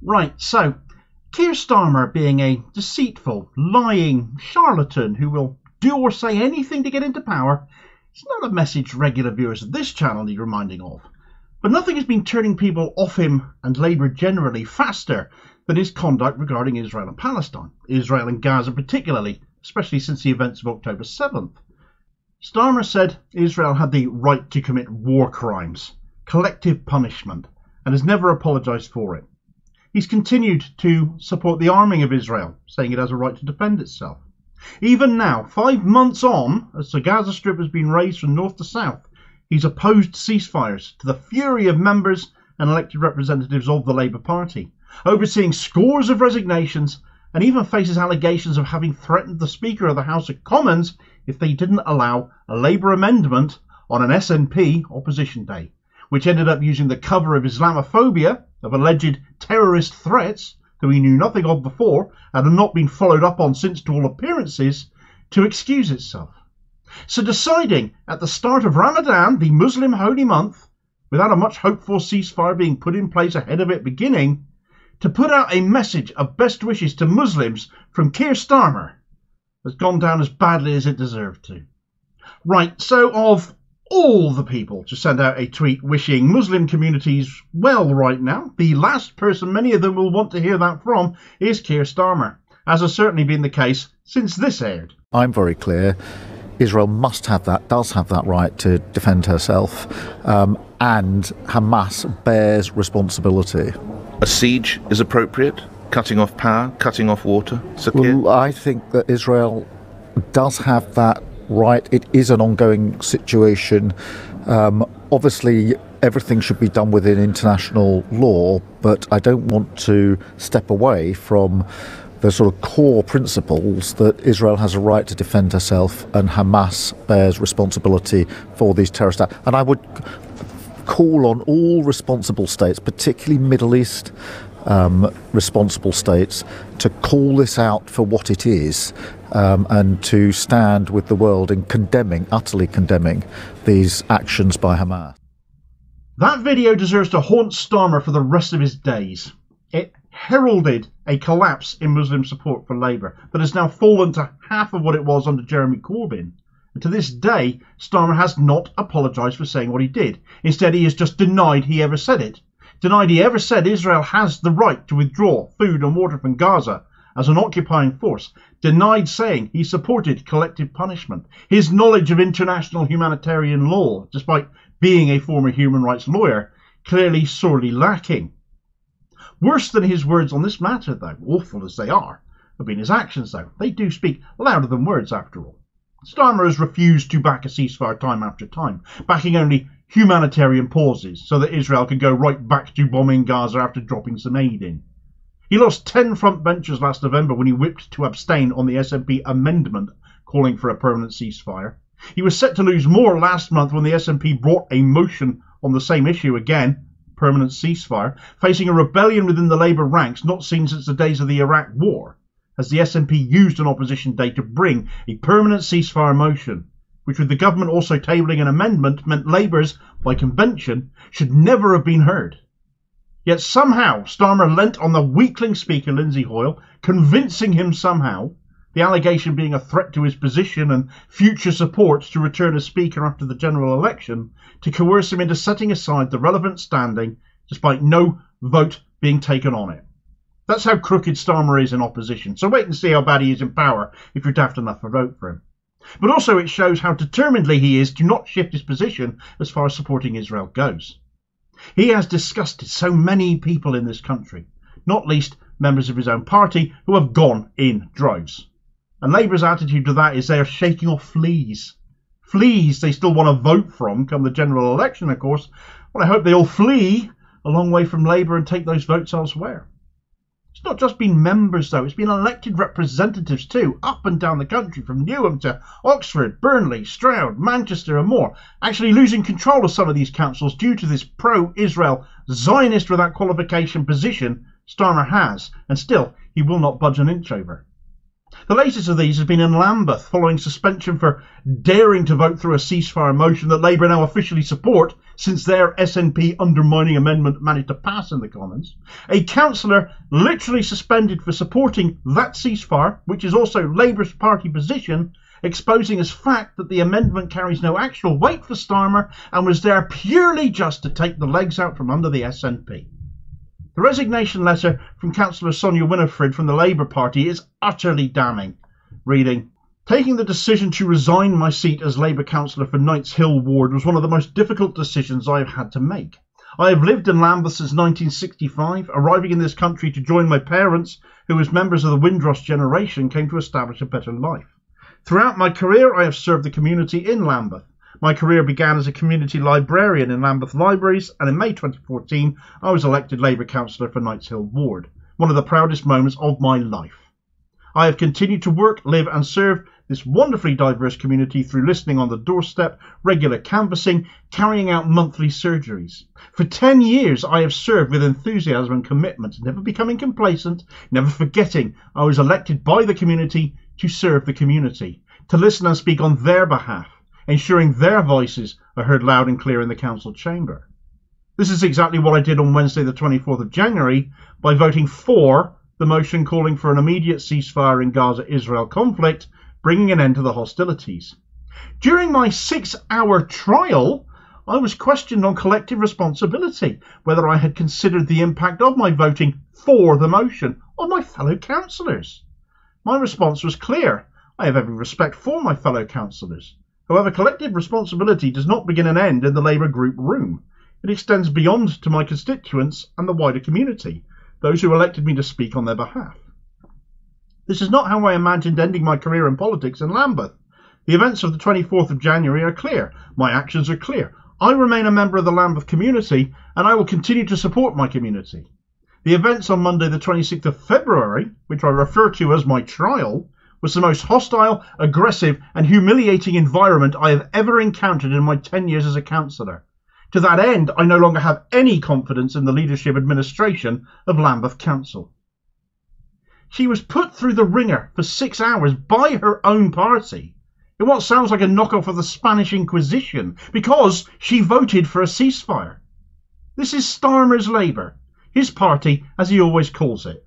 Right, so Keir Starmer being a deceitful, lying charlatan who will do or say anything to get into power is not a message regular viewers of this channel need reminding of. But nothing has been turning people off him and Labour generally faster than his conduct regarding Israel and Palestine, Israel and Gaza particularly, especially since the events of October 7th. Starmer said Israel had the right to commit war crimes, collective punishment, and has never apologised for it. He's continued to support the arming of Israel, saying it has a right to defend itself. Even now, five months on, as the Gaza Strip has been razed from north to south, he's opposed ceasefires to the fury of members and elected representatives of the Labour Party, overseeing scores of resignations and even faces allegations of having threatened the Speaker of the House of Commons if they didn't allow a Labour amendment on an SNP opposition day, which ended up using the cover of Islamophobia, of alleged terrorist threats that we knew nothing of before and had not been followed up on since to all appearances, to excuse itself. So deciding at the start of Ramadan, the Muslim holy month, without a much hoped for ceasefire being put in place ahead of it beginning, to put out a message of best wishes to Muslims from Keir Starmer has gone down as badly as it deserved to. Right, so of all the people to send out a tweet wishing Muslim communities well right now, the last person many of them will want to hear that from is Keir Starmer, as has certainly been the case since this aired. I'm very clear. Israel must have that, does have that right to defend herself, um, and Hamas bears responsibility. A siege is appropriate? cutting off power, cutting off water? Sir Keir? Well, I think that Israel does have that right. It is an ongoing situation. Um, obviously, everything should be done within international law, but I don't want to step away from the sort of core principles that Israel has a right to defend herself and Hamas bears responsibility for these terrorist acts. And I would call on all responsible states, particularly Middle East um, responsible states to call this out for what it is um, and to stand with the world in condemning, utterly condemning, these actions by Hamas. That video deserves to haunt Starmer for the rest of his days. It heralded a collapse in Muslim support for Labour that has now fallen to half of what it was under Jeremy Corbyn. And to this day, Starmer has not apologised for saying what he did. Instead, he has just denied he ever said it denied he ever said Israel has the right to withdraw food and water from Gaza as an occupying force, denied saying he supported collective punishment, his knowledge of international humanitarian law, despite being a former human rights lawyer, clearly sorely lacking. Worse than his words on this matter, though, awful as they are, have been his actions, though. They do speak louder than words, after all. Starmer has refused to back a ceasefire time after time, backing only humanitarian pauses so that Israel can go right back to bombing Gaza after dropping some aid in. He lost 10 front benchers last November when he whipped to abstain on the SNP amendment calling for a permanent ceasefire. He was set to lose more last month when the SNP brought a motion on the same issue again, permanent ceasefire, facing a rebellion within the Labour ranks not seen since the days of the Iraq War, as the SNP used an opposition day to bring a permanent ceasefire motion which with the government also tabling an amendment meant Labour's, by convention, should never have been heard. Yet somehow Starmer leant on the weakling Speaker Lindsay Hoyle, convincing him somehow, the allegation being a threat to his position and future support to return as Speaker after the general election, to coerce him into setting aside the relevant standing despite no vote being taken on it. That's how crooked Starmer is in opposition. So wait and see how bad he is in power if you're daft enough to vote for him. But also it shows how determinedly he is to not shift his position as far as supporting Israel goes. He has disgusted so many people in this country, not least members of his own party who have gone in droves. And Labour's attitude to that is they are shaking off fleas. Fleas they still want to vote from come the general election, of course. Well, I hope they all flee a long way from Labour and take those votes elsewhere. It's not just been members, though, it's been elected representatives too, up and down the country, from Newham to Oxford, Burnley, Stroud, Manchester, and more, actually losing control of some of these councils due to this pro Israel, Zionist without qualification position Starmer has, and still he will not budge an inch over. The latest of these has been in Lambeth, following suspension for daring to vote through a ceasefire motion that Labour now officially support since their SNP undermining amendment managed to pass in the Commons. A councillor literally suspended for supporting that ceasefire, which is also Labour's party position, exposing as fact that the amendment carries no actual weight for Starmer and was there purely just to take the legs out from under the SNP. The resignation letter from Councillor Sonia Winifred from the Labour Party is utterly damning. Reading, Taking the decision to resign my seat as Labour councillor for Knights Hill Ward was one of the most difficult decisions I have had to make. I have lived in Lambeth since 1965, arriving in this country to join my parents, who as members of the Windrush generation came to establish a better life. Throughout my career I have served the community in Lambeth. My career began as a community librarian in Lambeth Libraries, and in May 2014 I was elected Labour councillor for Knights Hill Ward, one of the proudest moments of my life. I have continued to work, live, and serve this wonderfully diverse community through listening on the doorstep, regular canvassing, carrying out monthly surgeries. For 10 years I have served with enthusiasm and commitment, never becoming complacent, never forgetting I was elected by the community to serve the community, to listen and speak on their behalf ensuring their voices are heard loud and clear in the council chamber. This is exactly what I did on Wednesday, the 24th of January, by voting for the motion calling for an immediate ceasefire in Gaza Israel conflict, bringing an end to the hostilities. During my six hour trial, I was questioned on collective responsibility, whether I had considered the impact of my voting for the motion on my fellow councillors. My response was clear. I have every respect for my fellow councillors. However, collective responsibility does not begin and end in the Labour group room. It extends beyond to my constituents and the wider community, those who elected me to speak on their behalf. This is not how I imagined ending my career in politics in Lambeth. The events of the 24th of January are clear. My actions are clear. I remain a member of the Lambeth community and I will continue to support my community. The events on Monday, the 26th of February, which I refer to as my trial, was the most hostile, aggressive, and humiliating environment I have ever encountered in my 10 years as a councillor. To that end, I no longer have any confidence in the leadership administration of Lambeth Council. She was put through the ringer for six hours by her own party in what sounds like a knockoff of the Spanish Inquisition because she voted for a ceasefire. This is Starmer's Labour, his party as he always calls it.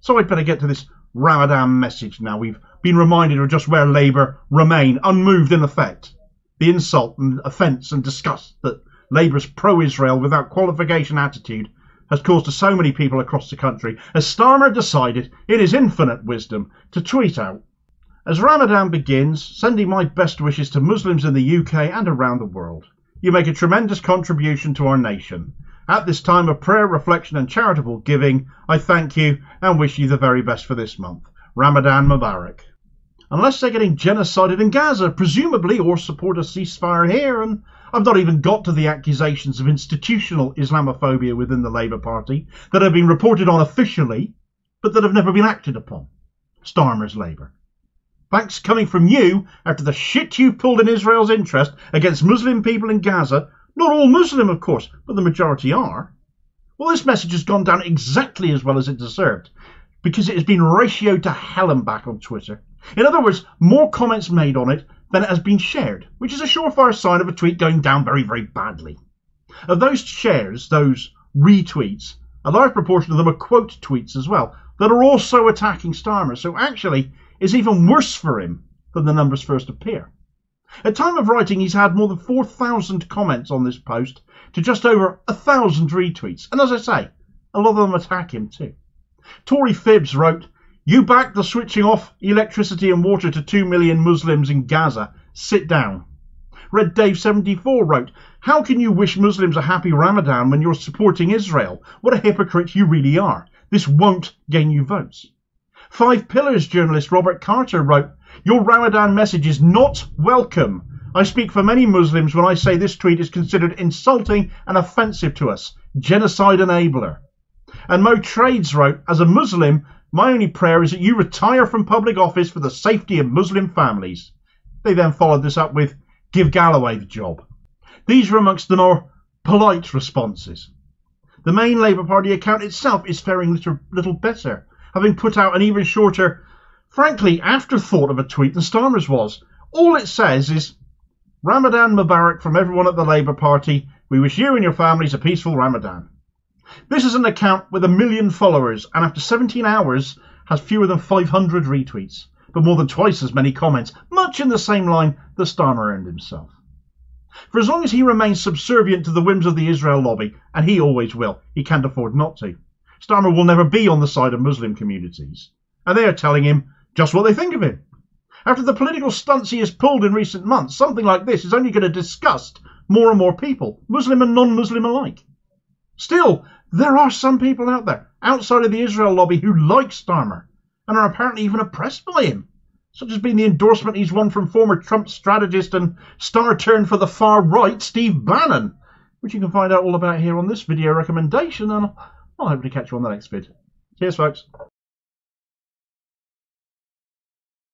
So I'd better get to this Ramadan message now. We've been reminded of just where Labour remain, unmoved in effect. The insult and offence and disgust that Labour's pro Israel without qualification attitude has caused to so many people across the country, as Starmer decided, in his infinite wisdom, to tweet out As Ramadan begins, sending my best wishes to Muslims in the UK and around the world. You make a tremendous contribution to our nation. At this time of prayer, reflection, and charitable giving, I thank you and wish you the very best for this month. Ramadan Mubarak. Unless they're getting genocided in Gaza, presumably, or support a ceasefire here, and I've not even got to the accusations of institutional Islamophobia within the Labour Party that have been reported on officially, but that have never been acted upon. Starmer's Labour. Thanks coming from you after the shit you pulled in Israel's interest against Muslim people in Gaza not all Muslim, of course, but the majority are. Well, this message has gone down exactly as well as it deserved, because it has been ratioed to hell and back on Twitter. In other words, more comments made on it than it has been shared, which is a surefire sign of a tweet going down very, very badly. Of those shares, those retweets, a large proportion of them are quote tweets as well, that are also attacking Starmer. So actually, it's even worse for him than the numbers first appear. At time of writing, he's had more than 4,000 comments on this post to just over a thousand retweets. And as I say, a lot of them attack him too. Tory Fibs wrote, You back the switching off electricity and water to 2 million Muslims in Gaza. Sit down. Red Dave 74 wrote, How can you wish Muslims a happy Ramadan when you're supporting Israel? What a hypocrite you really are. This won't gain you votes. Five Pillars journalist Robert Carter wrote, your Ramadan message is not welcome. I speak for many Muslims when I say this tweet is considered insulting and offensive to us. Genocide enabler. And Mo Trades wrote, As a Muslim, my only prayer is that you retire from public office for the safety of Muslim families. They then followed this up with, Give Galloway the job. These were amongst the more polite responses. The main Labour Party account itself is faring little, little better, having put out an even shorter frankly afterthought of a tweet than Starmer's was. All it says is Ramadan Mubarak from everyone at the Labour Party. We wish you and your families a peaceful Ramadan. This is an account with a million followers and after 17 hours has fewer than 500 retweets, but more than twice as many comments, much in the same line that Starmer earned himself. For as long as he remains subservient to the whims of the Israel lobby, and he always will, he can't afford not to, Starmer will never be on the side of Muslim communities. And they are telling him just what they think of him. After the political stunts he has pulled in recent months, something like this is only going to disgust more and more people, Muslim and non Muslim alike. Still, there are some people out there, outside of the Israel lobby, who like Starmer and are apparently even oppressed by him, such as being the endorsement he's won from former Trump strategist and star turn for the far right, Steve Bannon, which you can find out all about here on this video recommendation, and I'll hope to catch you on the next vid. Cheers, folks.